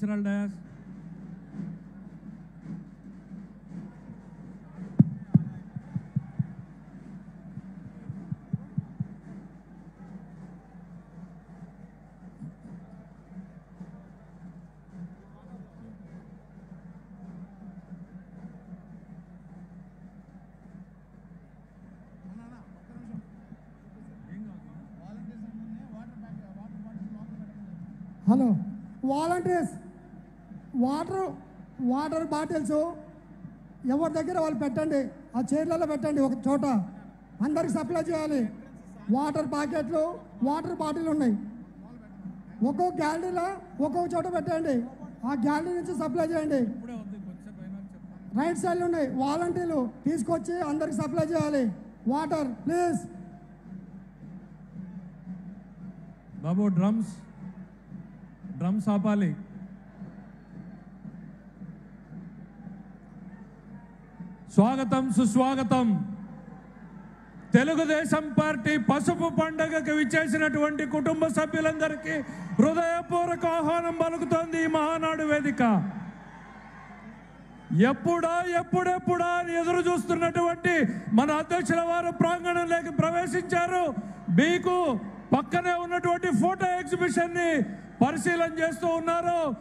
బాబు cultural dais hello volunteers water water bottles ఎవరి దగ్గర వాళ్ళు పెట్టండి ఆ చైర్లలో పెట్టండి ఒక చోట. అందరికి సప్లై చేయాలి. వాటర్ ప్యాకెట్లు వాటర్ బాటిల్ ఉన్నాయి. ఒక్కొక్క గ్యాలరీలో ఒక్కొక్క చోట పెట్టండి. ఆ గ్యాలరీ నుంచి సప్లై చేయండి. రైట్ సైడ్లు ఉన్నాయి. వాలంటీర్లు తీసుకొచ్చి అందరికి సప్లై చేయాలి. Water please. Babu drums drums ఆపాలి. స్వాగతం సుస్వాగతం. తెలుగుదేశం పార్టీ పసుపు పండగకు విచ్చేసినటువంటి కుటుంబ సభ్యులందరికీ హృదయపూర్వక ఆహ్వానం పలుకుతోంది ఈ మహానాడు వేదిక. ఎప్పుడా ఎప్పుడెప్పుడా అని ఎదురు చూస్తున్నటువంటి మన అధ్యక్షుల వారు ప్రాంగణంలోకి ప్రవేశించారు. మీకు పక్కనే ఉన్నటువంటి ఫోటో ఎగ్జిబిషన్ని పరిశీలన చేస్తూ ఉన్నారు.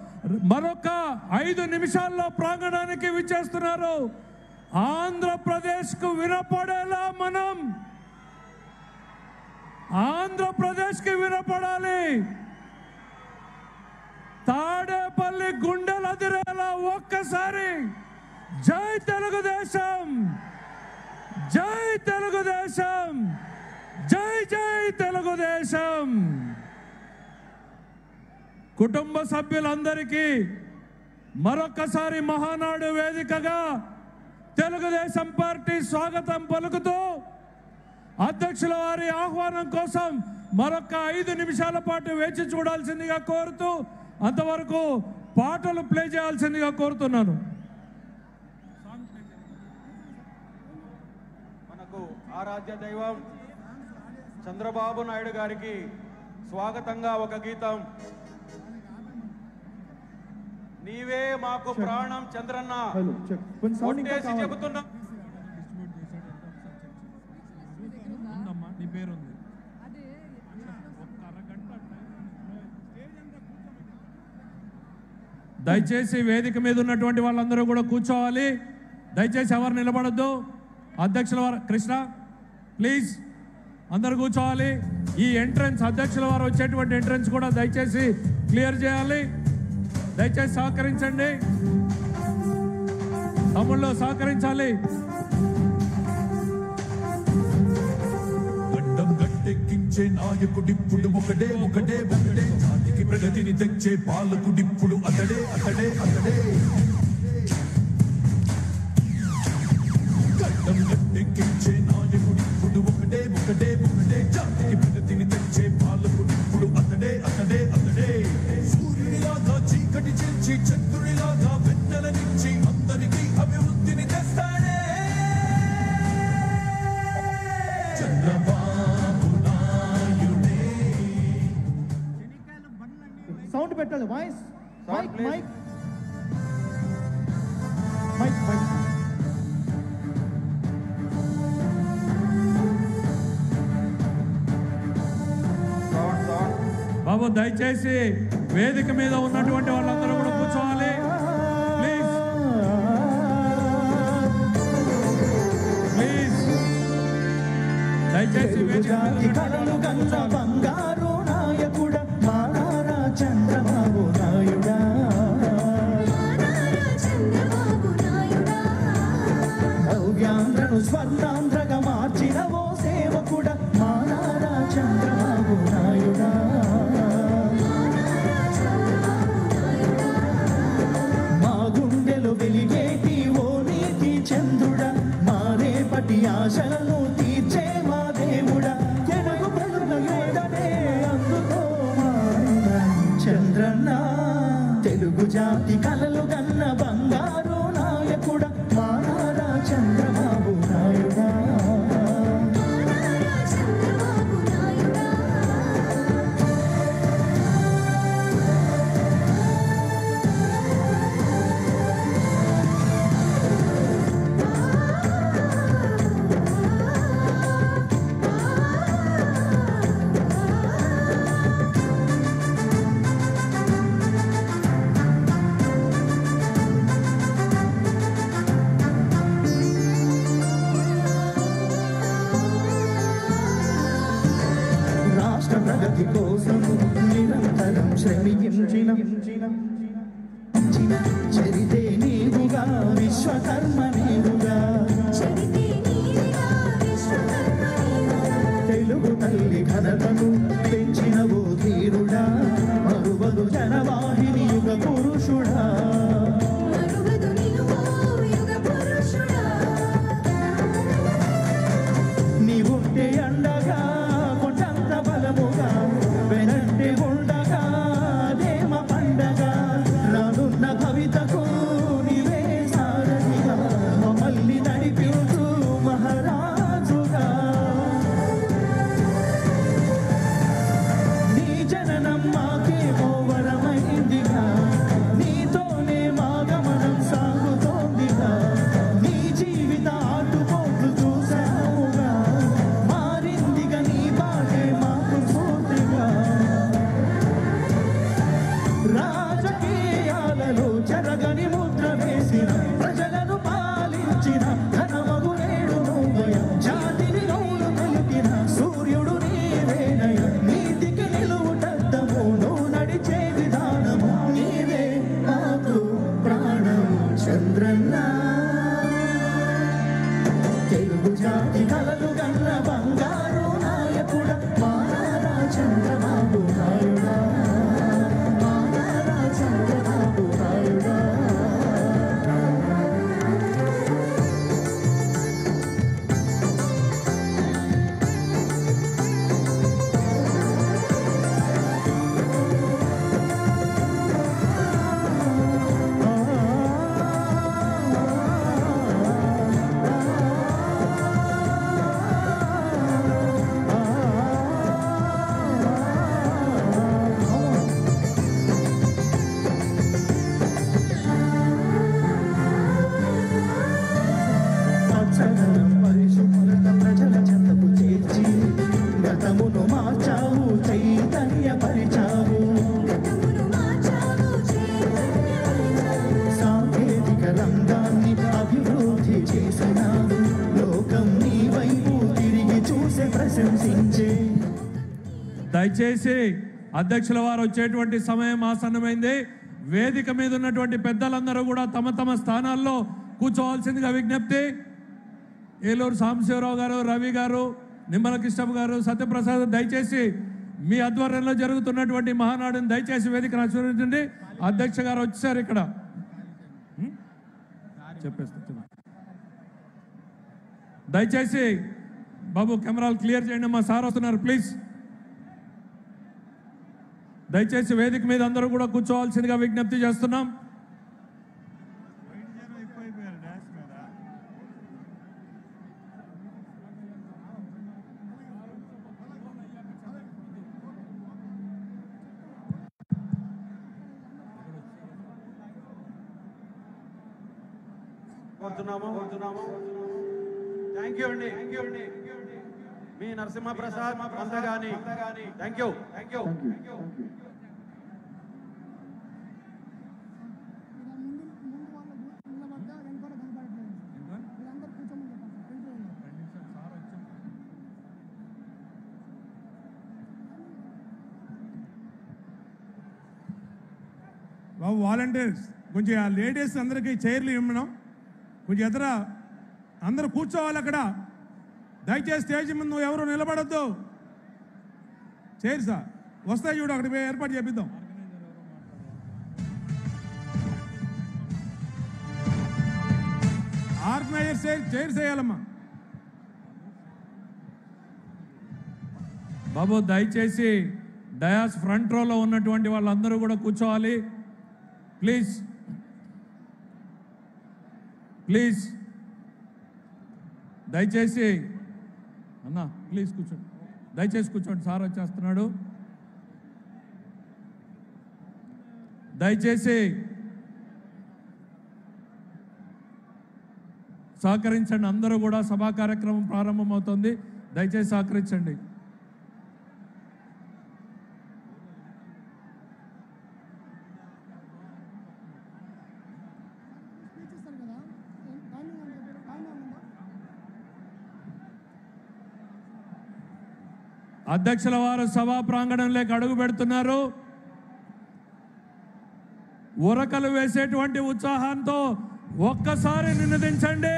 మరొక ఐదు నిమిషాల్లో ప్రాంగణానికి విచ్చేస్తున్నారు. ఆంధ్రప్రదేశ్కు వినపడేలా మనం. ఆంధ్రప్రదేశ్కి వినపడాలి. తాడేపల్లి గుండెలు అదిరేలా ఒక్కసారి. జై తెలుగుదేశం. జై తెలుగుదేశం. జై జై తెలుగుదేశం. కుటుంబ సభ్యులందరికీ మరొక్కసారి మహానాడు వేదికగా తెలుగుదేశం పార్టీ స్వాగతం పలుకుతూ అధ్యక్షుల వారి ఆహ్వానం కోసం మరొక ఐదు నిమిషాల పాటు వేచి చూడాల్సిందిగా కోరుతూ అంతవరకు పాటలు ప్లే చేయాల్సిందిగా కోరుతున్నాను. మనకు ఆరాధ్య దైవం చంద్రబాబు నాయుడు గారికి స్వాగతంగా ఒక గీతం. నీవే మాకు ప్రాణం చంద్రన్న. కావాలి. చెబుతున్నా. ఉందమ్మా నీ పేరుంది. దయచేసి వేదిక మీద ఉన్నటువంటి వాళ్ళందరూ కూడా కూర్చోవాలి. దయచేసి ఎవరు నిలబడద్దు. అధ్యక్షుల వారు కృష్ణ ప్లీజ్ అందరు కూర్చోవాలి. ఈ ఎంట్రన్స్ అధ్యక్షుల వారు వచ్చేటువంటి ఎంట్రన్స్ కూడా దయచేసి క్లియర్ చేయాలి. దయచేసి సహకరించండి. తమ్ముళ్ళు సహకరించాలి. గడ్డం నాయకుడిప్పుడు ఒకడే ఒకటే ఒకటే జాతికి ప్రగతిని తెచ్చే పాలకుడిప్పుడు అతడే అతడే అతడే. గడ్డం గట్టెక్కించే పెట్టాలి voice mic. Mic mic mic బాబు దయచేసి వేదిక మీద ఉన్నటువంటి వాళ్ళందరూ కూడా కూర్చోవాలి. ప్లీజ్ ప్లీజ్ దయచేసి వేదిక మీద దయచేసి అధ్యక్షుల వారు వచ్చేటువంటి సమయం ఆసన్నమైంది. వేదిక మీద ఉన్నటువంటి పెద్దలందరూ కూడా తమ తమ స్థానాల్లో కూర్చోవాల్సిందిగా విజ్ఞప్తి. ఏలూరు సాంబశివరావు గారు రవి గారు నిమ్మల కృష్ణప్ప గారు సత్యప్రసాద్ దయచేసి మీ ఆధ్వర్యంలో జరుగుతున్నటువంటి మహానాడుని దయచేసి వేదికను ఆశీర్వదించండి అధ్యక్ష గారు వచ్చారు ఇక్కడ. హ్మ్? చెప్పేస్తా దయచేసి బాబు కెమెరాలు క్లియర్ చేయండి మా సార్ వస్తున్నారు ప్లీజ్. దయచేసి వేదిక మీద అందరూ కూడా కూర్చోవాల్సిందిగా విజ్ఞప్తి చేస్తున్నాం. థ్యాంక్ యూ అండి. థ్యాంక్ యూ అండి. మీ Narasimha Prasad Andagani thank you thank you Babu volunteers కొంచెం ఆ లేడీస్ అందరికీ చైర్లు ఇమ్మడం కొంచెం ఎదుర అందరూ కూర్చోవాలి అక్కడ. దయచేసి స్టేజ్ ముందు ఎవరు నిలబడద్దు. చైర్సా వస్తాయి చూడు అక్కడ పోయి ఏర్పాటు చేపిద్దాం. ఆర్గనైజర్ చైర్ చైర్స్ వేయాలమ్మా. బాబు దయచేసి డయాస్ ఫ్రంట్ రోలో ఉన్నటువంటి వాళ్ళందరూ కూడా కూర్చోవాలి. ప్లీజ్. ప్లీజ్. దయచేసి అన్న ప్లీజ్ కూర్చోండి. దయచేసి కూర్చోండి. సార్ వచ్చేస్తున్నాడు. దయచేసి సహకరించండి. అందరూ కూడా సభా కార్యక్రమం ప్రారంభమవుతుంది. దయచేసి సహకరించండి. అధ్యక్షుల వారు సభా ప్రాంగణంలోకి అడుగు పెడుతున్నారు. ఉరకలు వేసేటువంటి ఉత్సాహంతో ఒక్కసారి నిన్నదించండి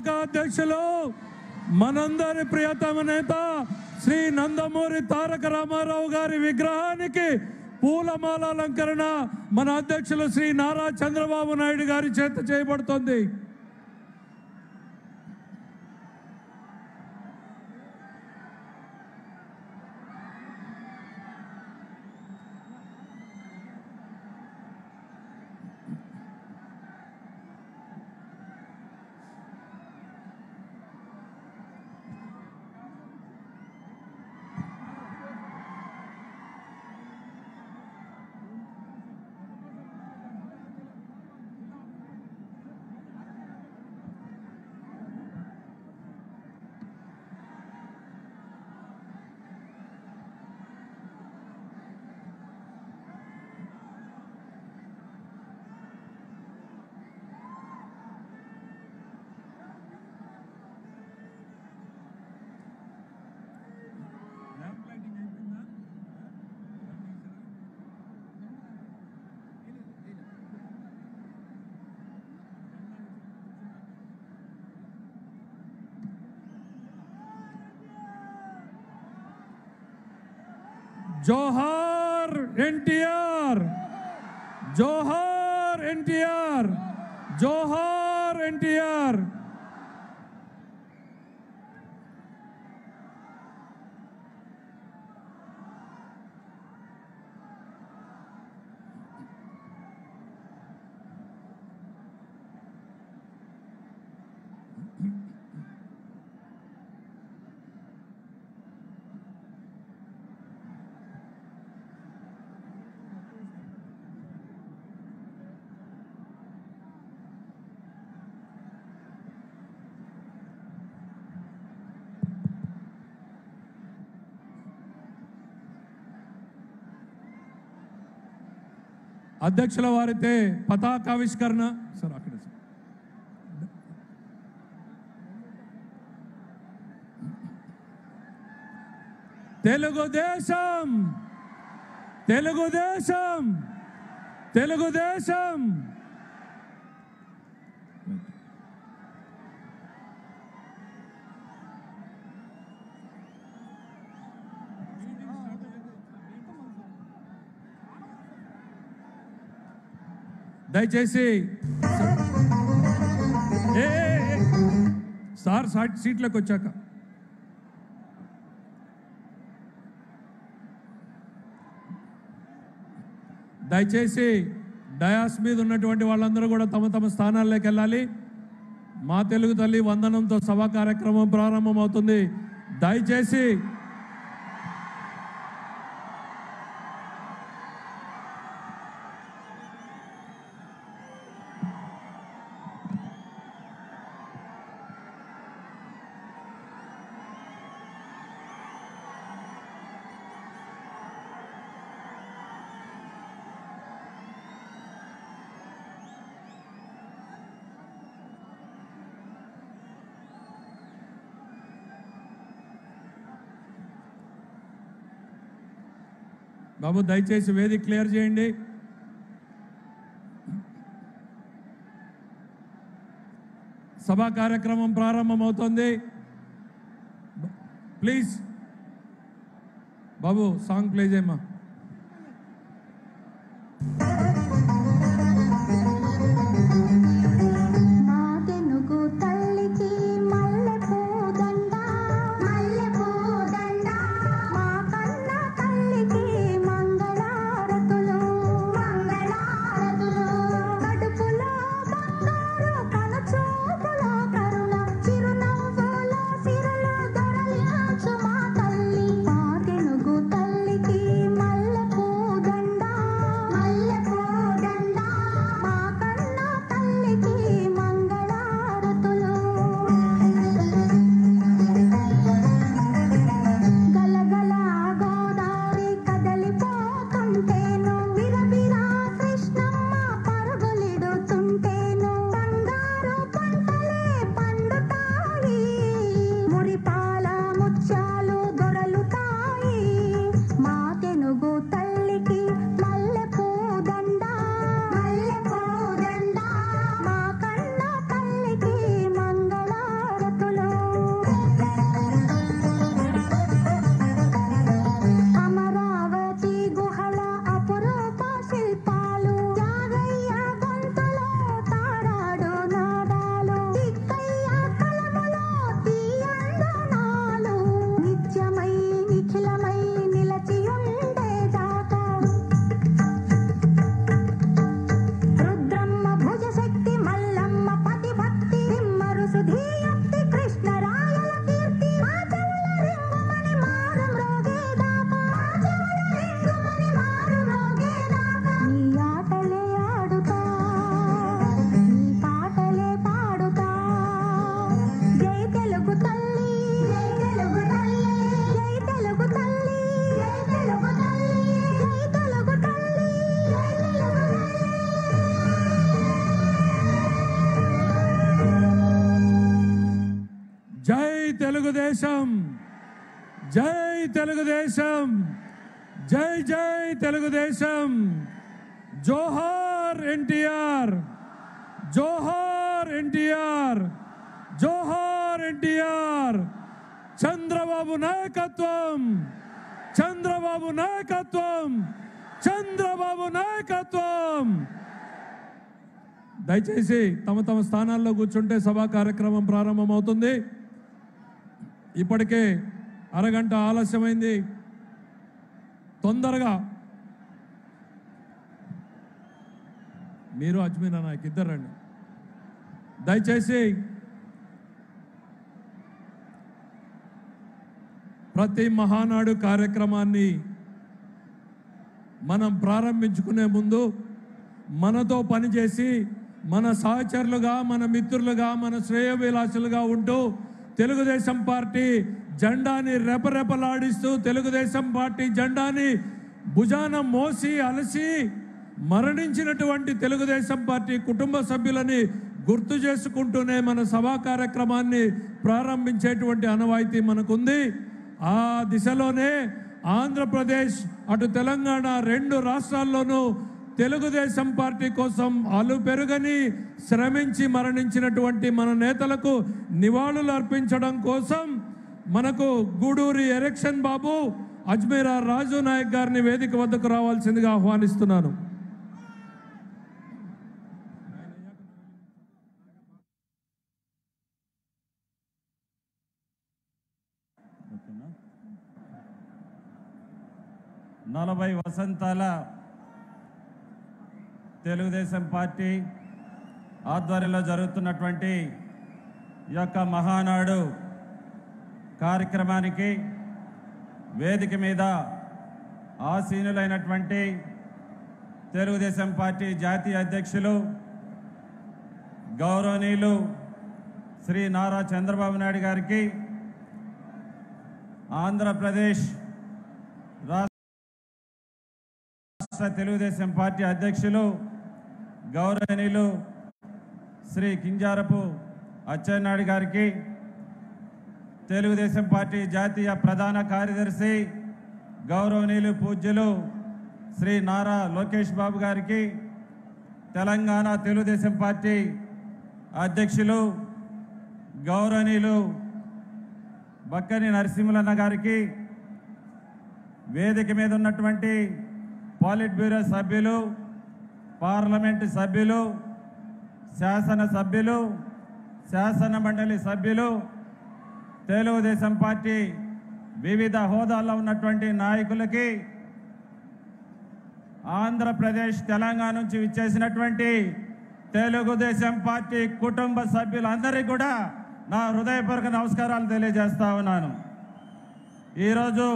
శాఖ అధ్యక్షులు మనందరి ప్రియతమ నేత శ్రీ నందమూరి తారక రామారావు గారి విగ్రహానికి పూలమాల అలంకరణ మన అధ్యక్షులు శ్రీ నారా చంద్రబాబు నాయుడు గారి చేత చేయబడుతుంది. जोहार एनटीआर जोहार एनटीआर जोहार एनटीआर। అధ్యక్షుల వారితే పతాకావిష్కరణ సార్ అక్కడ తెలుగుదేశం! తెలుగుదేశం! తెలుగుదేశం! దయచేసి సార్ సీట్లోకి వచ్చాక. దయచేసి డయాస్ మీద ఉన్నటువంటి వాళ్ళందరూ కూడా తమ తమ స్థానాల్లోకి వెళ్ళాలి. మా తెలుగు తల్లి వందనంతో సభా కార్యక్రమం ప్రారంభమవుతుంది. దయచేసి బాబు దయచేసి వేదిక క్లియర్ చేయండి. సభా కార్యక్రమం ప్రారంభమవుతోంది. ప్లీజ్. బాబు సాంగ్ ప్లే చేయమ్మా. తెలుగుదేశం. జై తెలుగుదేశం. జై జై తెలుగుదేశం. జోహార్ ఎన్టీఆర్. జోహార్ ఎన్టీఆర్. జోహార్ ఎన్టీఆర్. చంద్రబాబు నాయకత్వం. చంద్రబాబు నాయకత్వం. చంద్రబాబు నాయకత్వం. దయచేసి తమ తమ స్థానాల్లో కూర్చుంటే సభా కార్యక్రమం ప్రారంభమవుతుంది. ఇప్పటికే అరగంట ఆలస్యమైంది. తొందరగా. మీరు అజ్మీర్ నాయక్ ఇద్దరు రండి. దయచేసి ప్రతి మహానాడు కార్యక్రమాన్ని మనం ప్రారంభించుకునే ముందు మనతో పనిచేసి మన సహచరులుగా మన మిత్రులుగా మన శ్రేయోభిలాషులుగా ఉంటూ తెలుగుదేశం పార్టీ జెండాని రెపరెపలాడిస్తూ తెలుగుదేశం పార్టీ జెండాని భుజాన మోసి అలసి మరణించినటువంటి తెలుగుదేశం పార్టీ కుటుంబ సభ్యులని గుర్తు చేసుకుంటూనే మన సభా కార్యక్రమాన్ని ప్రారంభించేటువంటి అనవాయితీ మనకుంది. ఆ దిశలోనే ఆంధ్రప్రదేశ్ అటు తెలంగాణ రెండు రాష్ట్రాల్లోనూ తెలుగుదేశం పార్టీ కోసం అలు పెరుగని శ్రమించి మరణించినటువంటి మన నేతలకు నివాళులు అర్పించడం కోసం మనకు గూడూరి ఎరెక్షన్ బాబు అజ్మీరా రాజు నాయక్ గారిని వేదిక వద్దకు రావాల్సిందిగా ఆహ్వానిస్తున్నాను. నలభై వసంతాల తెలుగుదేశం పార్టీ ఆధ్వర్యంలో జరుగుతున్నటువంటి ఈ యొక్క మహానాడు కార్యక్రమానికి వేదిక మీద ఆసీనులైనటువంటి తెలుగుదేశం పార్టీ జాతీయ అధ్యక్షులు గౌరవనీయులు శ్రీ నారా చంద్రబాబు నాయుడు గారికి ఆంధ్రప్రదేశ్ రాష్ట్ర తెలుగుదేశం పార్టీ అధ్యక్షులు గౌరవనీయులు శ్రీ కింజారపు అచ్చెన్నాయుడు గారికి తెలుగుదేశం పార్టీ జాతీయ ప్రధాన కార్యదర్శి గౌరవనీయులు పూజ్యులు శ్రీ నారా లోకేష్ బాబు గారికి తెలంగాణ తెలుగుదేశం పార్టీ అధ్యక్షులు గౌరవనీయులు బక్కని నరసింహలన్న గారికి వేదిక మీద ఉన్నటువంటి పాలిట్ బ్యూరో సభ్యులు పార్లమెంటు సభ్యులు శాసన సభ్యులు శాసన మండలి సభ్యులు తెలుగుదేశం పార్టీ వివిధ హోదాల్లో ఉన్నటువంటి నాయకులకి ఆంధ్రప్రదేశ్ తెలంగాణ నుంచి విచ్చేసినటువంటి తెలుగుదేశం పార్టీ కుటుంబ సభ్యులందరికీ కూడా నా హృదయపూర్వక నమస్కారాలు తెలియజేస్తా ఉన్నాను. ఈరోజు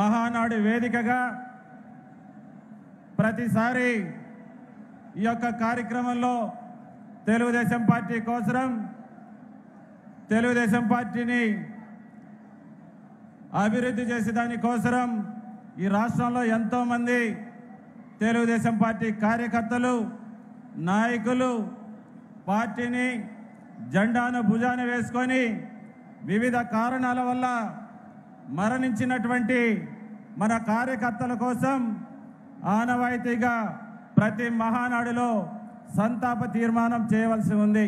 మహానాడు వేదికగా ప్రతిసారి ఈ యొక్క కార్యక్రమంలో తెలుగుదేశం పార్టీ కోసరం తెలుగుదేశం పార్టీని అభివృద్ధి చేసే దానికోసరం ఈ రాష్ట్రంలో ఎంతోమంది తెలుగుదేశం పార్టీ కార్యకర్తలు నాయకులు పార్టీని జెండాను భుజాన వేసుకొని వివిధ కారణాల వల్ల మరణించినటువంటి మన కార్యకర్తల కోసం ఆనవాయితీగా ప్రతి మహానాడులో సంతాప తీర్మానం చేయవలసి ఉంది.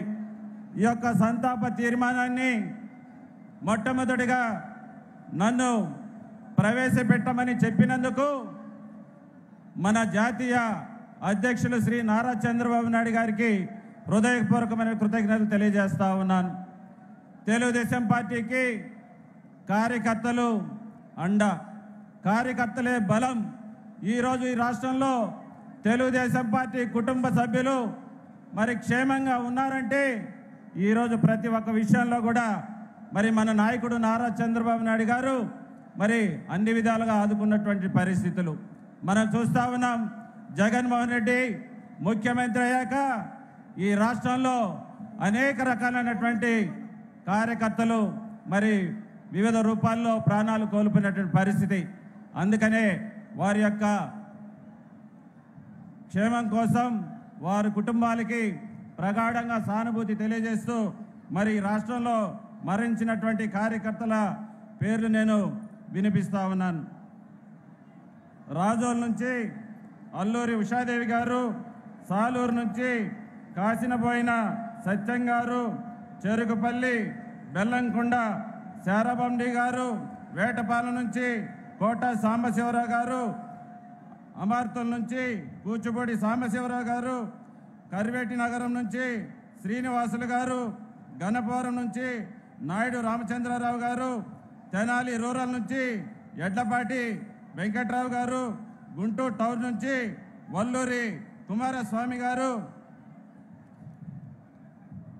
ఈ యొక్క సంతాప తీర్మానాన్ని మొట్టమొదటిగా నన్ను ప్రవేశపెట్టమని చెప్పినందుకు మన జాతీయ అధ్యక్షులు శ్రీ నారా చంద్రబాబు నాయుడు గారికి హృదయపూర్వకమైన కృతజ్ఞతలు తెలియజేస్తా ఉన్నాను. తెలుగుదేశం పార్టీకి కార్యకర్తలు అండ కార్యకర్తలే బలం ఈరోజు ఈ రాష్ట్రంలో తెలుగుదేశం పార్టీ కుటుంబ సభ్యులు మరి క్షేమంగా ఉన్నారంటే ఈరోజు ప్రతి ఒక్క విషయంలో కూడా మరి మన నాయకుడు నారా చంద్రబాబు నాయుడు గారు మరి అన్ని విధాలుగా ఆదుకున్నటువంటి పరిస్థితులు. మనం చూస్తా ఉన్నాం జగన్మోహన్ రెడ్డి ముఖ్యమంత్రి అయ్యాక ఈ రాష్ట్రంలో అనేక రకాలైనటువంటి కార్యకర్తలు మరి వివిధ రూపాల్లో ప్రాణాలు కోల్పోయినటువంటి పరిస్థితి. అందుకనే వారి యొక్క క్షేమం కోసం వారి కుటుంబాలకి ప్రగాఢంగా సానుభూతి తెలియజేస్తూ మరి రాష్ట్రంలో మరణించినటువంటి కార్యకర్తల పేర్లు నేను వినిపిస్తా ఉన్నాను. రాజోల్ నుంచి అల్లూరి ఉషాదేవి గారు సాలూరు నుంచి కాసినపోయిన సత్యం గారు చెరుకుపల్లి బెల్లంకొండ శారబండి గారు వేటపాలెం నుంచి కోట సాంబశివరావు గారు అమార్తుల నుంచి కూచిపూడి సాంబశివరావు గారు కరివేటి నగరం నుంచి శ్రీనివాసులు గారు గణపురం నుంచి నాయుడు రామచంద్రరావు గారు తెనాలి రూరల్ నుంచి ఎడ్లపాటి వెంకట్రావు గారు గుంటూరు టౌన్ నుంచి వల్లూరి కుమారస్వామి గారు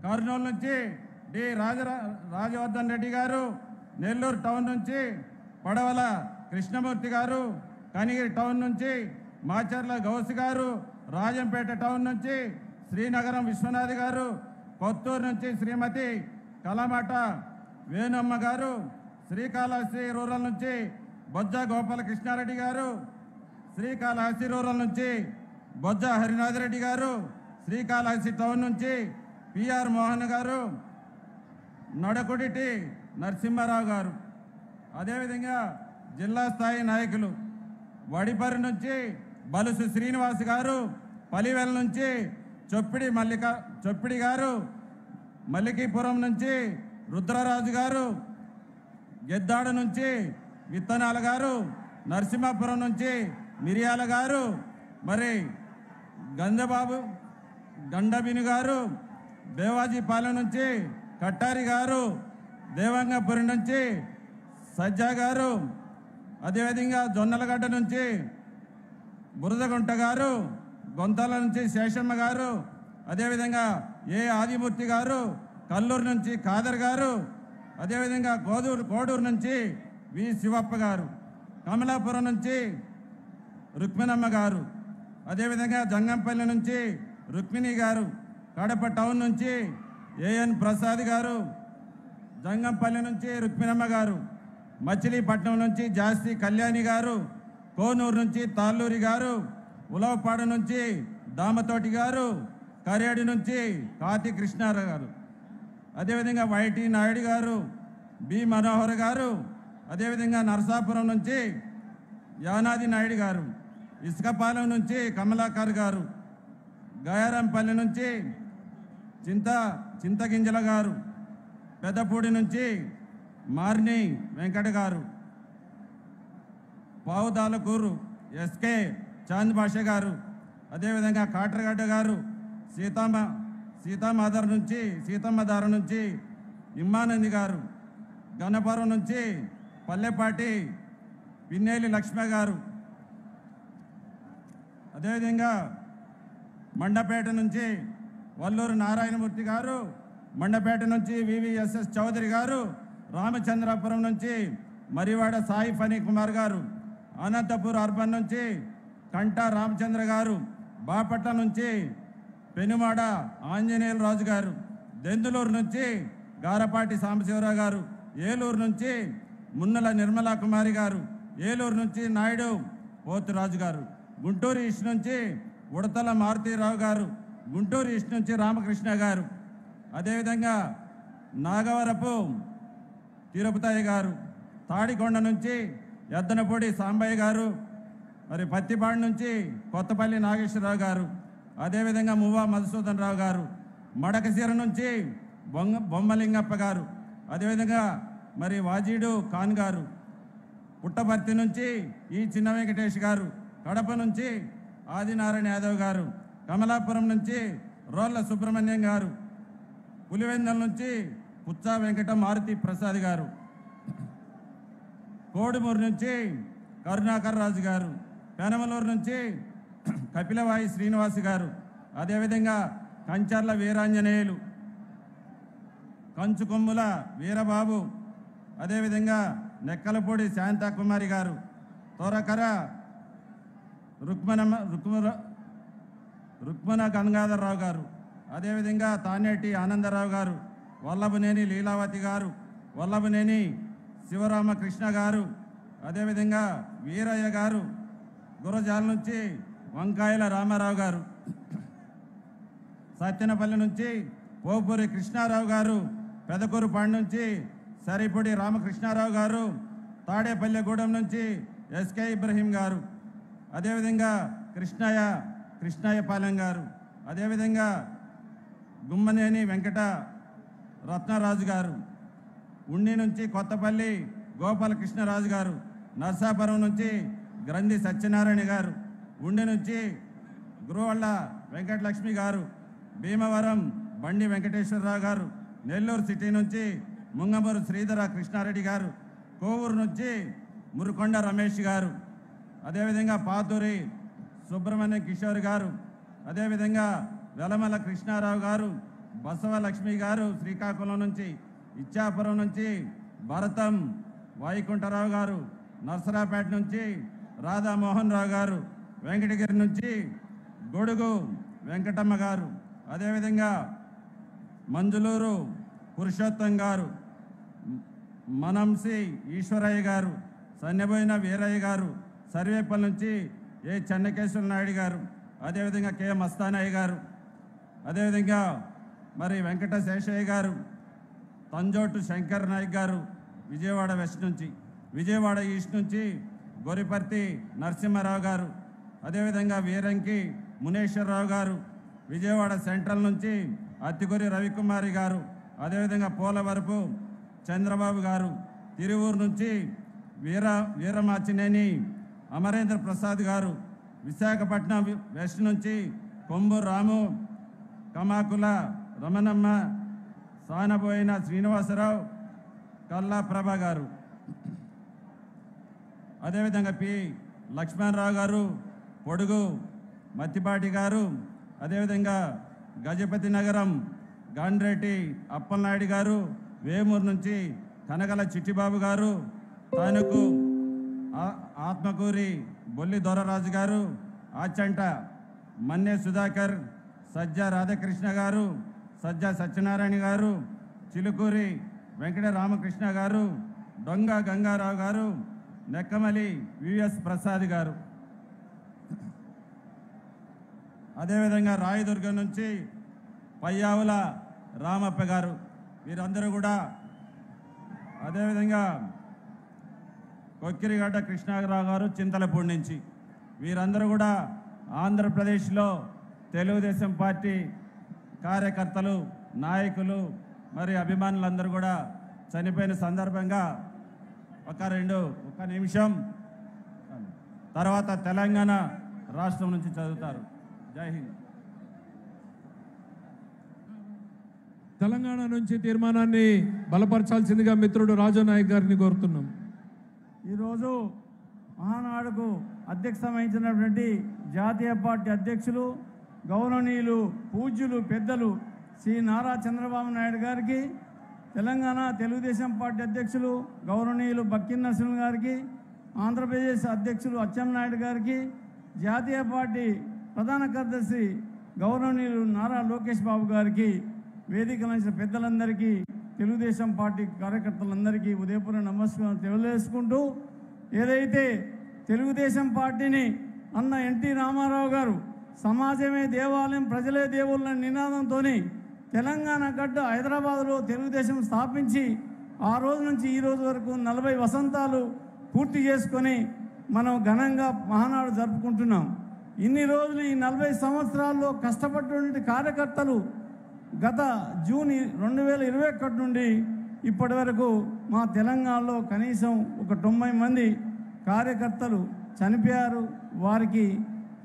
కర్నూలు నుంచి డి రాజ రాజవర్ధన్ రెడ్డి గారు నెల్లూరు టౌన్ నుంచి పడవల కృష్ణమూర్తి గారు కనిగిరి టౌన్ నుంచి మాచర్ల గౌస్ గారు రాజంపేట టౌన్ నుంచి శ్రీనగరం విశ్వనాథ్ గారు కొత్తూరు నుంచి శ్రీమతి కలమట వేణమ్మ గారు శ్రీకాళహస్తి రూరల్ నుంచి బొజ్జ గోపాల కృష్ణారెడ్డి గారు శ్రీకాళహస్తి రూరల్ నుంచి బొజ్జ హరినాథ్ రెడ్డి గారు శ్రీకాళహస్తి టౌన్ నుంచి పిఆర్ మోహన్ గారు నడకుడిటి నరసింహారావు గారు. అదేవిధంగా జిల్లా స్థాయి నాయకులు వడిపరి నుంచి బలుసు శ్రీనివాస్ గారు పలివెల నుంచి చొప్పిడి మల్లిక చొప్పిడి గారు మల్లికీపురం నుంచి రుద్రరాజు గారు గెద్దాడ నుంచి విత్తనాల గారు నరసింహాపురం నుంచి మిరియాల గారు మరి గంజబాబు గండబిని గారు దేవాజీపాలెం నుంచి కట్టారి గారు దేవంగపురం నుంచి సజ్జా గారు అదేవిధంగా జొన్నలగడ్డ నుంచి బురదగుంట గారు గొంతల నుంచి శేషమ్మ గారు అదేవిధంగా ఏ ఆదిమూర్తి గారు కల్లూరు నుంచి ఖాదర్ గారు అదేవిధంగా గోదూరు కోడూరు నుంచి వి శివప్ప గారు కమలాపురం నుంచి రుక్మిణమ్మ గారు అదేవిధంగా జంగంపల్లి నుంచి రుక్మిణి గారు కడప టౌన్ నుంచి ఏఎన్ ప్రసాద్ గారు జంగంపల్లి నుంచి రుక్మిణమ్మ గారు మచిలీపట్నం నుంచి జాస్తి కళ్యాణి గారు కోనూరు నుంచి తాళ్ళూరి గారు ఉలవపాడు నుంచి దామతోటి గారు కరేడు నుంచి కాతి కృష్ణారావు గారు. అదేవిధంగా వైటి నాయుడు గారు బి మనోహర్ గారు అదేవిధంగా నరసాపురం నుంచి యానాది నాయుడు గారు ఇసుకపాలెం నుంచి కమలాకర్ గారు గాయారంపల్లి నుంచి చింత చింతగింజల గారు పెద్దపూడి నుంచి మార్ని వెంకట గారు. పావుదాలకూరు ఎస్కే చాంద్ భాష గారు. అదేవిధంగా కాట్రగడ్డ గారు సీతమ్మ సీతామాధర్ నుంచి సీతమ్మధార నుంచి ఇమ్మానంది గారు. గన్నపురం నుంచి పల్లెపాటి పిన్నేలి లక్ష్మ గారు. అదేవిధంగా మండపేట నుంచి వల్లూరు నారాయణమూర్తి గారు మండపేట నుంచి వివిఎస్ఎస్ చౌదరి గారు రామచంద్రాపురం నుంచి మరివాడ సాయి ఫనీ కుమార్ గారు అనంతపూర్ అర్బన్ నుంచి కంటా రామచంద్ర గారు బాపట్ల నుంచి పెనుమాడ ఆంజనేయుల రాజు గారు దెందులూరు నుంచి గారపాటి సాంబశివరావు గారు ఏలూరు నుంచి మున్నల నిర్మలా కుమారి గారు ఏలూరు నుంచి నాయుడు పోతురాజు గారు గుంటూరు ఈస్ట్ నుంచి ఉడతల మారుతీరావు గారు గుంటూరు ఈస్ట్ నుంచి రామకృష్ణ గారు. అదేవిధంగా నాగవరపు తిరుపతయ్య గారు. తాడికొండ నుంచి ఎద్దనపూడి సాంబయ్య గారు మరి పత్తిపాడు నుంచి కొత్తపల్లి నాగేశ్వరరావు గారు అదేవిధంగా మువ్వా మధుసూదన్ రావు గారు మడకసీర నుంచి బొంగ బొమ్మలింగప్ప గారు అదేవిధంగా మరి వాజీడు ఖాన్ గారు పుట్టపర్తి నుంచి ఈ చిన్న వెంకటేష్ గారు కడప నుంచి ఆదినారాయణ యాదవ్ గారు కమలాపురం నుంచి రోళ్ళ సుబ్రహ్మణ్యం గారు పులివెందల నుంచి పుచ్చా వెంకట మారుతి ప్రసాద్ గారు. కోడుమూరు నుంచి కరుణాకర్ రాజు గారు. పెనమలూరు నుంచి కపిలవాయి శ్రీనివాస్ గారు. అదేవిధంగా కంచర్ల వీరాంజనేయులు. కంచుకొమ్ముల వీరబాబు. అదేవిధంగా నెక్కలపూడి శాంతాకుమారి గారు. తోరకర రుక్మణమ్మ రుక్మ రుక్మణ గంగాధరరావు గారు. అదేవిధంగా తానేటి ఆనందరావు గారు. వల్లభనేని లీలావతి గారు వల్లభనేని శివరామకృష్ణ గారు అదేవిధంగా వీరయ్య గారు గురజాల నుంచి వంకాయల రామారావు గారు సత్యనపల్లి నుంచి పోపూరి కృష్ణారావు గారు పెదకూరుపాడు నుంచి సరిపూడి రామకృష్ణారావు గారు తాడేపల్లెగూడెం నుంచి ఎస్కే ఇబ్రహీం గారు అదేవిధంగా కృష్ణయ్య కృష్ణయ్యపాలెం గారు అదేవిధంగా గుమ్మనేని వెంకట రత్నరాజు గారు ఉండి నుంచి కొత్తపల్లి గోపాలకృష్ణరాజు గారు నర్సాపురం నుంచి గ్రంథి సత్యనారాయణ గారు ఉండి నుంచి గురువళ్ళ వెంకటలక్ష్మి గారు భీమవరం బండి వెంకటేశ్వరరావు గారు నెల్లూరు సిటీ నుంచి ముంగమూరు శ్రీధర కృష్ణారెడ్డి గారు కోవూరు నుంచి మురుకొండ రమేష్ గారు అదేవిధంగా పాతూరి సుబ్రహ్మణ్యం కిషోర్ గారు అదేవిధంగా వెలమల కృష్ణారావు గారు బసవ లక్ష్మి గారు శ్రీకాకుళం నుంచి ఇచ్చాపురం నుంచి భరతం వైకుంఠరావు గారు నర్సరాపేట నుంచి రాధామోహన్ రావు గారు వెంకటగిరి నుంచి గొడుగు వెంకటమ్మ గారు అదేవిధంగా మంజులూరు పురుషోత్తం గారు మనంసి ఈశ్వరయ్య గారు సన్యబోయిన వీరయ్య గారు సర్వేపల్లి నుంచి ఏ చెన్నకేశ్వర నాయుడు గారు అదేవిధంగా కె మస్తానయ్య గారు అదేవిధంగా మరి వెంకట శేషయ్య గారు తంజోటు శంకర్ నాయక్ గారు విజయవాడ వెస్ట్ నుంచి విజయవాడ ఈస్ట్ నుంచి గొరిపర్తి నరసింహారావు గారు అదేవిధంగా వీరంకి మునేశ్వరరావు గారు విజయవాడ సెంట్రల్ నుంచి అత్తిగొరి రవికుమారి గారు అదేవిధంగా పోలవరపు చంద్రబాబు గారు తిరువూరు నుంచి వీర వీరమాచినేని అమరేంద్ర ప్రసాద్ గారు విశాఖపట్నం వెస్ట్ నుంచి కొంబు రాము కమాకుల రమణమ్మ సానబోయిన శ్రీనివాసరావు కల్లా ప్రభ గారు. అదేవిధంగా పి. లక్ష్మణరావు గారు పొడుగు మత్తిపాటి గారు అదేవిధంగా గజపతి నగరం గాండ్రెడ్డి అప్పలనాయుడు గారు వేమూరు నుంచి కనగల చిట్టిబాబు గారు తణుకు ఆ- ఆత్మకూరి బొల్లి దొరరాజు గారు ఆచంట మన్నే సుధాకర్ సజ్జ రాధాకృష్ణ గారు సజ్జ సత్యనారాయణ గారు చిలుకూరి వెంకట రామకృష్ణ గారు దొంగ గంగారావు గారు నెక్కమలి వివిఎస్ ప్రసాద్ గారు. అదేవిధంగా రాయదుర్గం నుంచి పయ్యావుల రామప్ప గారు. వీరందరూ కూడా అదేవిధంగా కొక్కిరిగడ్డ కృష్ణారావు గారు చింతలపూడి నుంచి. వీరందరూ కూడా ఆంధ్రప్రదేశ్లో తెలుగుదేశం పార్టీ కార్యకర్తలు నాయకులు మరి అభిమానులందరూ కూడా చనిపోయిన సందర్భంగా ఒక రెండు ఒక నిమిషం తర్వాత తెలంగాణ రాష్ట్రం నుంచి చదువుతారు. జై హింద్. తెలంగాణ నుంచి తీర్మానాన్ని బలపరచాల్సిందిగా మిత్రుడు రాజు నాయక్ గారిని కోరుతున్నాం. ఈరోజు మహానాడుకు అధ్యక్షత వహించినటువంటి జాతీయ పార్టీ అధ్యక్షులు గౌరవనీయులు పూజ్యులు పెద్దలు శ్రీ నారా చంద్రబాబు నాయుడు గారికి తెలంగాణ తెలుగుదేశం పార్టీ అధ్యక్షులు గౌరవనీయులు బక్కిన్ నరసింహ గారికి ఆంధ్రప్రదేశ్ అధ్యక్షులు అచ్చెన్నాయుడు గారికి జాతీయ పార్టీ ప్రధాన కార్యదర్శి గౌరవనీయులు నారా లోకేష్ బాబు గారికి వేదిక పెద్దలందరికీ తెలుగుదేశం పార్టీ కార్యకర్తలందరికీ ఉదయపూర్వ నమస్కారం తెలియజేసుకుంటూ ఏదైతే తెలుగుదేశం పార్టీని అన్న ఎన్టీ రామారావు గారు సమాజమే దేవాలయం ప్రజలే దేవుళ్ళ నినాదంతో తెలంగాణ గడ్డ హైదరాబాద్లో తెలుగుదేశం స్థాపించి ఆ రోజు నుంచి ఈ రోజు వరకు నలభై వసంతాలు పూర్తి చేసుకొని మనం ఘనంగా మహానాడు జరుపుకుంటున్నాం. ఇన్ని రోజులు ఈ నలభై సంవత్సరాల్లో కష్టపడినటువంటి కార్యకర్తలు గత జూన్ రెండు వేల ఇరవై ఒకటి నుండి ఇప్పటి వరకు మా తెలంగాణలో కనీసం ఒక తొంభై మంది కార్యకర్తలు చనిపోయారు. వారికి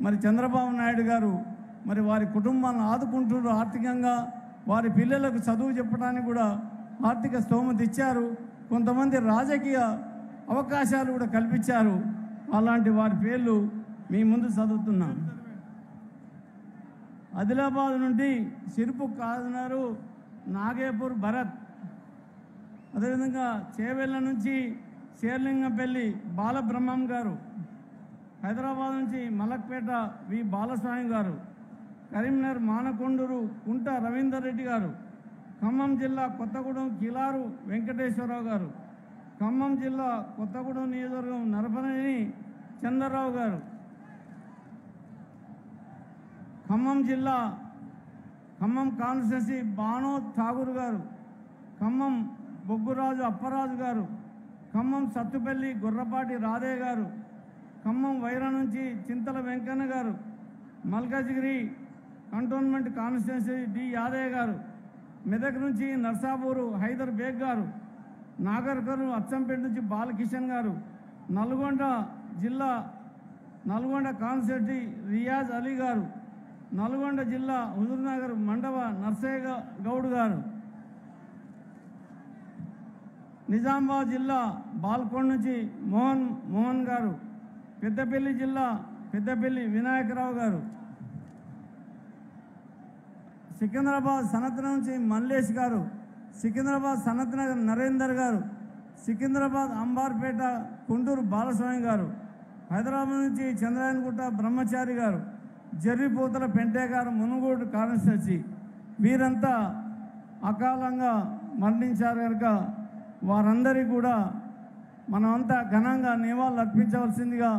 మరి చంద్రబాబు నాయుడు గారు మరి వారి కుటుంబాలను ఆదుకుంటున్నారు ఆర్థికంగా. వారి పిల్లలకు చదువు చెప్పడానికి కూడా ఆర్థిక స్తోమత ఇచ్చారు. కొంతమంది రాజకీయ అవకాశాలు కూడా కల్పించారు. అలాంటి వారి పేర్లు మీ ముందు చదువుతున్నాం. ఆదిలాబాద్ నుండి సిరుపు కాదన్నారు నాగేపూర్ భరత్. అదేవిధంగా చేవెళ్ళ నుంచి శేర్లింగంపల్లి బాలబ్రహ్మం గారు. హైదరాబాద్ నుంచి మలక్పేట వి. బాలస్వామి గారు కరీంనగర్ మానకొండూరు కుంట రవీందర్ రెడ్డి గారు ఖమ్మం జిల్లా కొత్తగూడెం కిలారు వెంకటేశ్వరరావు గారు ఖమ్మం జిల్లా కొత్తగూడెం నియోజకవర్గం నరపనేని చంద్రరావు గారు ఖమ్మం జిల్లా ఖమ్మం కాన్స్టిట్యున్సీ బానో ఠాగూర్ గారు ఖమ్మం బొగ్గురాజు అప్పరాజు గారు ఖమ్మం సత్తుపల్లి గుర్రపాటి రాధే గారు ఖమ్మం వైరా నుంచి Chintala Venkanna garu Malkajgiri cantonment constituency D Yadaiah garu Medak నుంచి నర్సాపూరు హైదర్ బేగ్ గారు నాగర్కర్ అచ్చంపేట నుంచి బాలకిషన్ గారు నల్గొండ జిల్లా నల్గొండ కాన్స్టిట్యున్సీ రియాజ్ అలీ గారు నల్గొండ జిల్లా హుజూర్నగర్ మండవ నర్సయ్య గౌడ్ గారు. నిజామాబాద్ జిల్లా బాల్కొండ నుంచి మోహన్ మోహన్ గారు పెద్దపల్లి జిల్లా పెద్దపల్లి వినాయకరావు గారు. సికింద్రాబాద్ సనత్ నుంచి మల్లేష్ గారు సికింద్రాబాద్ సనత్ నగర్ నరేందర్ గారు సికింద్రాబాద్ అంబార్పేట కుంటూరు బాలస్వామి గారు హైదరాబాద్ నుంచి చంద్రాయనగుట్ట బ్రహ్మచారి గారు జర్రిపోతల పెంటే గారు మునుగోడు కాన్స్టిట్యూన్సీ వీరంతా అకాలంగా మరణించారు కనుక వారందరికీ కూడా మనమంతా ఘనంగా నివాళులు అర్పించవలసిందిగా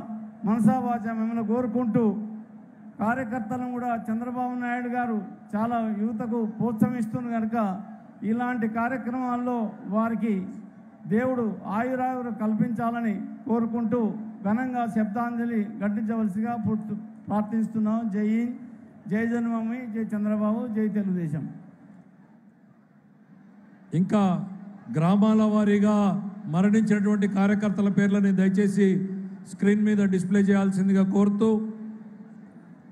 మనసావాచ మిమ్మల్ని కోరుకుంటూ కార్యకర్తలను కూడా చంద్రబాబు నాయుడు గారు చాలా యువతకు ప్రోత్సహిస్తుంది కనుక ఇలాంటి కార్యక్రమాల్లో వారికి దేవుడు ఆయురాయురు కల్పించాలని కోరుకుంటూ ఘనంగా శబ్దాంజలి ఘటించవలసిగా ప్రార్థిస్తున్నాం. జై హింద్ జై జన్మభూమి జై చంద్రబాబు జై తెలుగుదేశం. ఇంకా గ్రామాల వారీగా మరణించినటువంటి కార్యకర్తల పేర్లని దయచేసి స్క్రీన్ మీద డిస్ప్లే చేయాల్సిందిగా కోరుతూ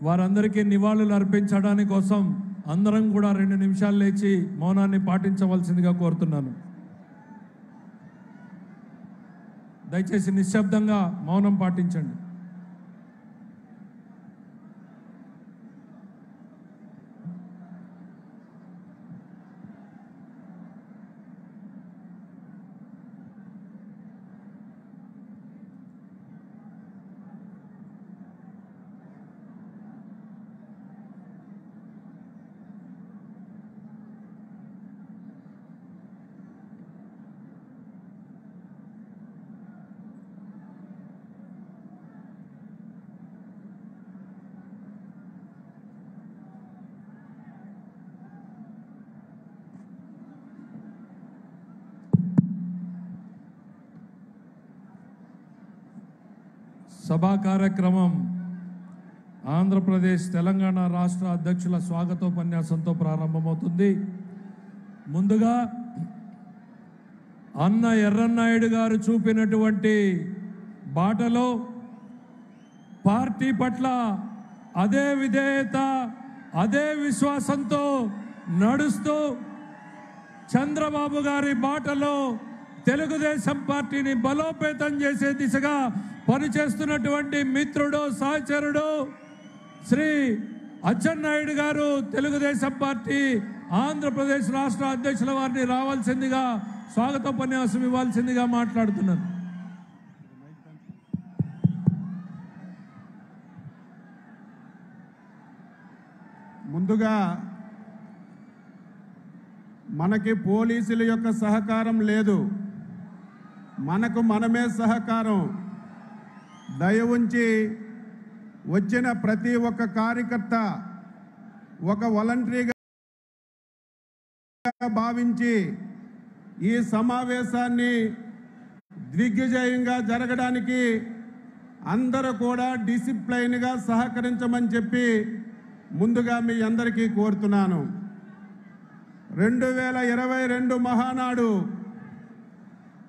వారందరికీ నివాళులు అర్పించడానికి కోసం అందరం కూడా రెండు నిమిషాలు లేచి మౌనాన్ని పాటించవలసిందిగా కోరుతున్నాను. దయచేసి నిశ్శబ్దంగా మౌనం పాటించండి. సభా కార్యక్రమం ఆంధ్రప్రదేశ్ తెలంగాణ రాష్ట్ర అధ్యక్షుల స్వాగతోపన్యాసంతో ప్రారంభమవుతుంది. ముందుగా అన్న ఎర్రన్నాయుడు గారు చూపినటువంటి బాటలో పార్టీ పట్ల అదే విధేయత అదే విశ్వాసంతో నడుస్తూ చంద్రబాబు గారి బాటలో తెలుగుదేశం పార్టీని బలోపేతం చేసే దిశగా పనిచేస్తున్నటువంటి మిత్రుడు సహచరుడు శ్రీ అచ్చెన్నాయుడు గారు తెలుగుదేశం పార్టీ ఆంధ్రప్రదేశ్ రాష్ట్ర అధ్యక్షుల వారిని రావాల్సిందిగా స్వాగతోపన్యాసం ఇవ్వాల్సిందిగా మాట్లాడుతున్నారు ముందుగా మనకి పోలీసుల యొక్క సహకారం లేదు. మనకు మనమే సహకారం. దయ ఉంచి వచ్చిన ప్రతి ఒక్క కార్యకర్త ఒక వాలంటరీగా భావించి ఈ సమావేశాన్ని దిగ్విజయంగా జరగడానికి అందరూ కూడా డిసిప్లైన్గా సహకరించమని చెప్పి ముందుగా మీ అందరికీ కోరుతున్నాను. రెండు వేల ఇరవై రెండు మహానాడు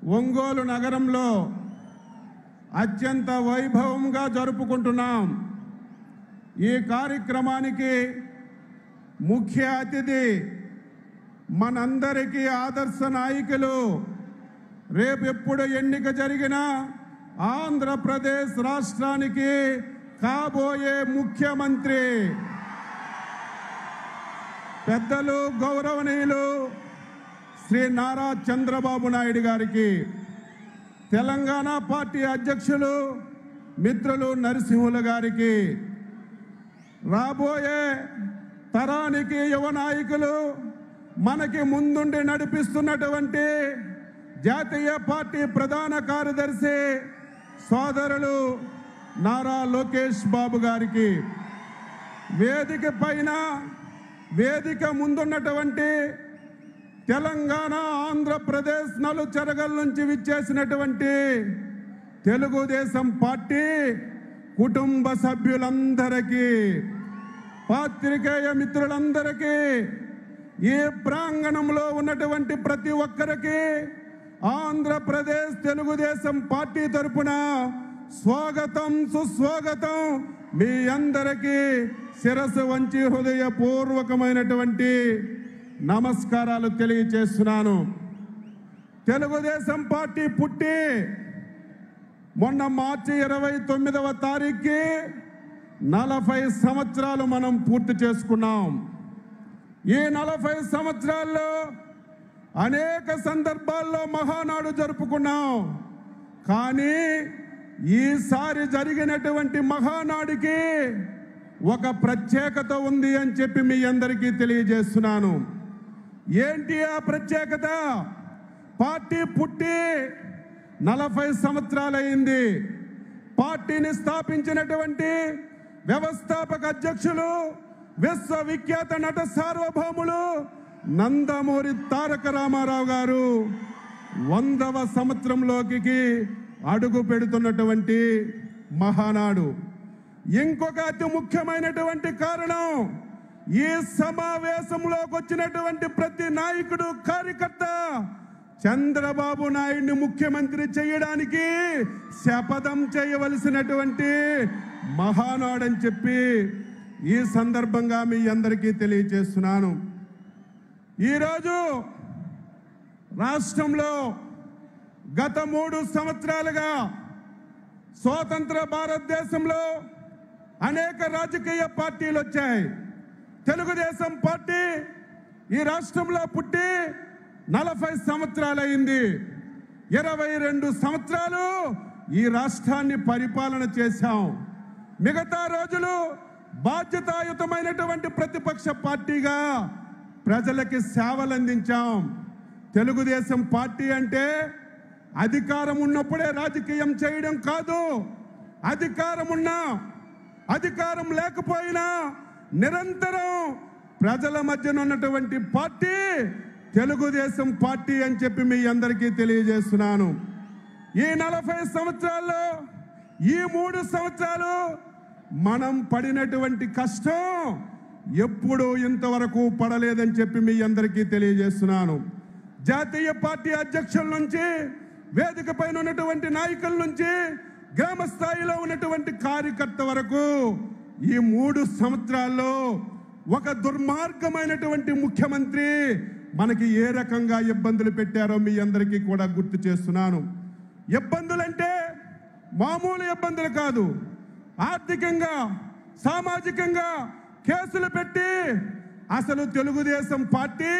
ఒంగోలు నగరంలో అత్యంత వైభవంగా జరుపుకుంటున్నాం. ఈ కార్యక్రమానికి ముఖ్య అతిథి మనందరికీ ఆదర్శ నాయకులు. రేపు ఎప్పుడు ఎన్నిక జరిగినా ఆంధ్రప్రదేశ్ రాష్ట్రానికి కాబోయే ముఖ్యమంత్రి. పెద్దలు గౌరవనీయులు శ్రీ నారా చంద్రబాబు నాయుడు గారికి తెలంగాణ పార్టీ అధ్యక్షులు మిత్రులు నరసింహుల గారికి రాబోయే తరానికి యువ నాయకులు మనకి ముందుండి నడిపిస్తున్నటువంటి జాతీయ పార్టీ ప్రధాన కార్యదర్శి సోదరులు నారా లోకేష్ బాబు గారికి. వేదిక పైన వేదిక ముందున్నటువంటి తెలంగాణ ఆంధ్రప్రదేశ్ నలుచెరగల నుంచి విచ్చేసినటువంటి తెలుగుదేశం పార్టీ కుటుంబ సభ్యులందరికీ పాత్రికేయ మిత్రులందరికీ ఈ ప్రాంగణంలో ఉన్నటువంటి ప్రతి ఒక్కరికి ఆంధ్రప్రదేశ్ తెలుగుదేశం పార్టీ తరపున స్వాగతం సుస్వాగతం. మీ అందరికీ శిరస్సు వంచి హృదయపూర్వకమైనటువంటి నమస్కారాలు తెలియజేస్తున్నాను. తెలుగుదేశం పార్టీ పుట్టి మొన్న మార్చి ఇరవై తొమ్మిదవ తారీఖుకి నలభై సంవత్సరాలు మనం పూర్తి చేసుకున్నాం. ఈ నలభై సంవత్సరాల్లో అనేక సందర్భాల్లో మహానాడు జరుపుకున్నాం. కానీ ఈసారి జరిగినటువంటి మహానాడికి ఒక ప్రత్యేకత ఉంది అని చెప్పి మీ అందరికీ తెలియజేస్తున్నాను. ఏంటి ఆ ప్రత్యేకత? పార్టీ పుట్టి నలభై సంవత్సరాలైంది. పార్టీని స్థాపించినటువంటి వ్యవస్థాపక అధ్యక్షులు విశ్వవిఖ్యాత నట సార్వభౌములు నందమూరి తారక రామారావు గారు వందవ సంవత్సరంలోకి అడుగు పెడుతున్నటువంటి మహానాడు. ఇంకొక అతి ముఖ్యమైనటువంటి కారణం ఈ సమావేశంలోకి వచ్చినటువంటి ప్రతి నాయకుడు కార్యకర్త చంద్రబాబు నాయుడిని ముఖ్యమంత్రి చేయడానికి శపథం చేయవలసినటువంటి మహానాడని చెప్పి ఈ సందర్భంగా మీ అందరికీ తెలియజేస్తున్నాను. ఈరోజు రాష్ట్రంలో గత మూడు సంవత్సరాలుగా స్వాతంత్ర భారతదేశంలో అనేక రాజకీయ పార్టీలు వచ్చాయి. తెలుగుదేశం పార్టీ ఈ రాష్ట్రంలో పుట్టి నలభై సంవత్సరాలైంది. ఇరవై రెండు సంవత్సరాలు ఈ రాష్ట్రాన్ని పరిపాలన చేశాం. మిగతా రోజులు బాధ్యతాయుతమైనటువంటి ప్రతిపక్ష పార్టీగా ప్రజలకి సేవలు అందించాం తెలుగుదేశం పార్టీ అంటే అధికారం ఉన్నప్పుడే రాజకీయం చేయడం కాదు. అధికారం ఉన్నా అధికారం లేకపోయినా నిరంతరం ప్రజల మధ్యన ఉన్నటువంటి పార్టీ తెలుగుదేశం పార్టీ అని చెప్పి మీ అందరికీ తెలియజేస్తున్నాను. ఈ నలభై సంవత్సరాల్లో ఈ మూడు సంవత్సరాలు మనం పడినటువంటి కష్టం ఎప్పుడూ ఇంతవరకు పడలేదని చెప్పి మీ అందరికీ తెలియజేస్తున్నాను. జాతీయ పార్టీ అధ్యక్షుల నుంచి వేదిక పైన ఉన్నటువంటి నాయకుల నుంచి గ్రామ స్థాయిలో ఉన్నటువంటి కార్యకర్త వరకు ఈ మూడు సంవత్సరాల్లో ఒక దుర్మార్గమైనటువంటి ముఖ్యమంత్రి మనకి ఏ రకంగా ఇబ్బందులు పెట్టారో మీ అందరికీ కూడా గుర్తు చేస్తున్నాను. ఇబ్బందులంటే మామూలు ఇబ్బందులు కాదు. ఆర్థికంగా సామాజికంగా కేసులు పెట్టి అసలు తెలుగుదేశం పార్టీ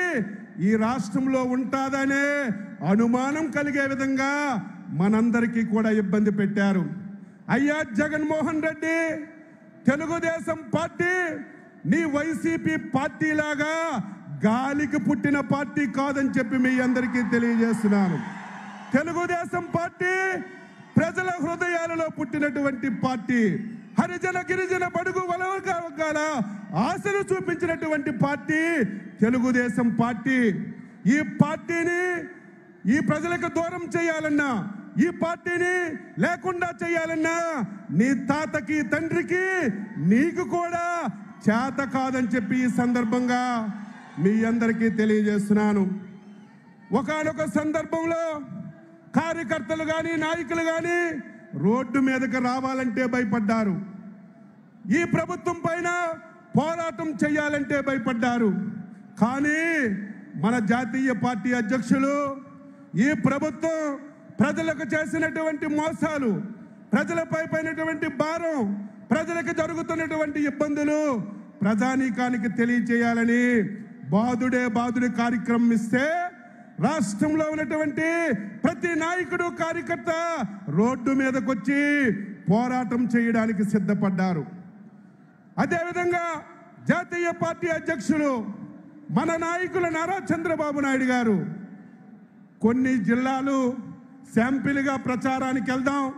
ఈ రాష్ట్రంలో ఉంటాదనే అనుమానం కలిగే విధంగా మనందరికీ కూడా ఇబ్బంది పెట్టారు. అయ్యా జగన్మోహన్ రెడ్డి తెలుగుదేశం పార్టీ నీ వైసీపీ పార్టీ లాగా గాలికి పుట్టిన పార్టీ కాదని చెప్పి మీ అందరికీ తెలియజేస్తున్నాను. తెలుగుదేశం పార్టీ ప్రజల హృదయాలలో పుట్టినటువంటి పార్టీ హరిజన గిరిజన బడుగు వలవక ఆశలు చూపించినటువంటి పార్టీ తెలుగుదేశం పార్టీ. ఈ పార్టీని ఈ ప్రజలకు దూరం చేయాలన్నా ఈ పార్టీని లేకుండా చేయాలన్నా నీ తాతకి తండ్రికి నీకు కూడా చేత కాదని చెప్పి ఈ సందర్భంగా మీ అందరికీ తెలియజేస్తున్నాను. ఒకనొక సందర్భంలో కార్యకర్తలు కానీ నాయకులు కానీ రోడ్డు మీదకి రావాలంటే భయపడ్డారు. ఈ ప్రభుత్వం పైన పోరాటం చేయాలంటే భయపడ్డారు. కానీ మన జాతీయ పార్టీ అధ్యక్షులు ఈ ప్రభుత్వం ప్రజలకు చేసినటువంటి మోసాలు ప్రజలపై పైనటువంటి భారం ప్రజలకు జరుగుతున్నటువంటి ఇబ్బందులు ప్రజానీకానికి తెలియచేయాలని బాదుడే బాదుడే కార్యక్రమం ఇస్తే రాష్ట్రంలో ఉన్నటువంటి ప్రతి నాయకుడు కార్యకర్త రోడ్డు మీదకొచ్చి పోరాటం చేయడానికి సిద్ధపడ్డారు. అదేవిధంగా జాతీయ పార్టీ అధ్యక్షులు మన నాయకులు నారా చంద్రబాబు నాయుడు గారు కొన్ని జిల్లాలు శాంపిల్గా ప్రచారానికి వెళ్దాం.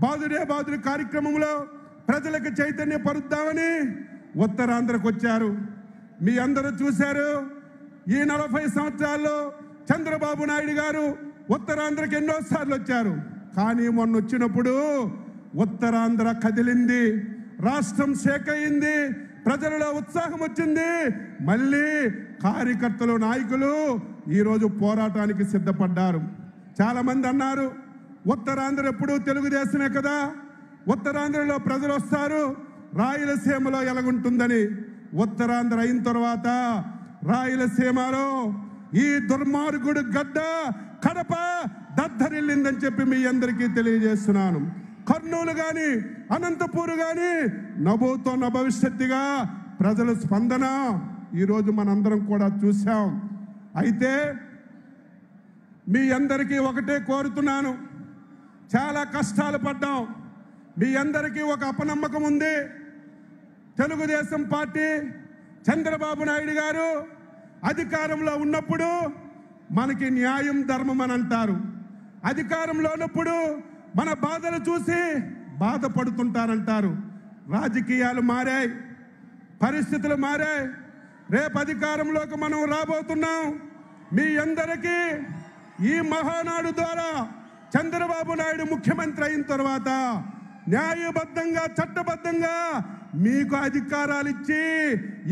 బాదుడే బాదుడు కార్యక్రమంలో ప్రజలకు చైతన్యపరుద్దామని ఉత్తరాంధ్రకు వచ్చారు. మీ అందరూ చూశారు. ఈ నలభై సంవత్సరాల్లో చంద్రబాబు నాయుడు గారు ఉత్తరాంధ్రకి ఎన్నోసార్లు వచ్చారు. కానీ మొన్న వచ్చినప్పుడు ఉత్తరాంధ్ర కదిలింది. రాష్ట్రం షేక్ అయింది. ప్రజలలో ఉత్సాహం వచ్చింది. మళ్ళీ కార్యకర్తలు నాయకులు ఈరోజు పోరాటానికి సిద్ధపడ్డారు. చాలామంది అన్నారు ఉత్తరాంధ్ర ఎప్పుడు తెలుగుదేశమే కదా ఉత్తరాంధ్రలో ప్రజలు వస్తారు రాయలసీమలో ఎలాగుంటుందని. ఉత్తరాంధ్ర అయిన తర్వాత రాయలసీమలో ఈ దుర్మార్గుడు గడ్డ కడప దద్దరిల్లిందని చెప్పి మీ అందరికీ తెలియజేస్తున్నాను. కర్నూలు గాని అనంతపూర్ గాని నభూతో భవిష్యత్తుగా ప్రజల స్పందన ఈరోజు మనందరం కూడా చూశాం. అయితే మీ అందరికీ ఒకటే కోరుతున్నాను. చాలా కష్టాలు పడ్డాం. మీ అందరికీ ఒక అపనమ్మకం ఉంది. తెలుగుదేశం పార్టీ చంద్రబాబు నాయుడు గారు అధికారంలో ఉన్నప్పుడు మనకి న్యాయం ధర్మం అని అంటారు. అధికారంలో ఉన్నప్పుడు మన బాధలు చూసి బాధపడుతుంటారంటారు. రాజకీయాలు మారాయి. పరిస్థితులు మారాయి. రేపు అధికారంలోకి మనం రాబోతున్నాం. మీ అందరికీ ఈ మహానాడు ద్వారా చంద్రబాబు నాయుడు ముఖ్యమంత్రి అయిన తర్వాత న్యాయబద్ధంగా చట్టబద్ధంగా మీకు అధికారాలు ఇచ్చి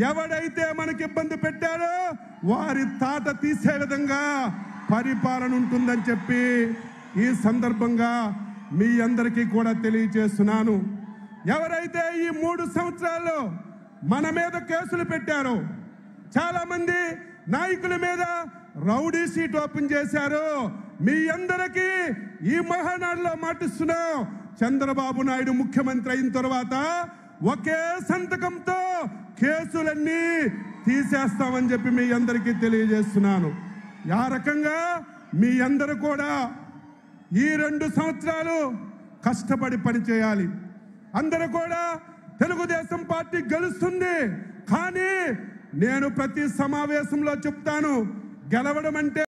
ఎవడైతే మనకి ఇబ్బంది పెట్టారో వారి తాట తీసే విధంగా పరిపాలన ఉంటుందని చెప్పి ఈ సందర్భంగా మీ అందరికీ కూడా తెలియజేస్తున్నాను. ఎవరైతే ఈ మూడు సంవత్సరాల్లో మన మీద కేసులు పెట్టారో చాలామంది నాయకుల మీద రౌడీ సీట్ ఓపెన్ చేశారు. మీ అందరికీ ఈ మహానాడులో మాటిస్తున్నాం. చంద్రబాబు నాయుడు ముఖ్యమంత్రి అయిన తర్వాత ఒకే సంతకంతో కేసులన్నీ తీసేస్తామని చెప్పి మీ అందరికీ తెలియజేస్తున్నాను. ఆ రకంగా మీ అందరూ కూడా ఈ రెండు సంవత్సరాలు కష్టపడి పనిచేయాలి. అందరూ కూడా తెలుగుదేశం పార్టీ గెలుస్తుంది. కానీ నేను ప్రతి సమావేశంలో చెప్తాను గెలవడం అంటే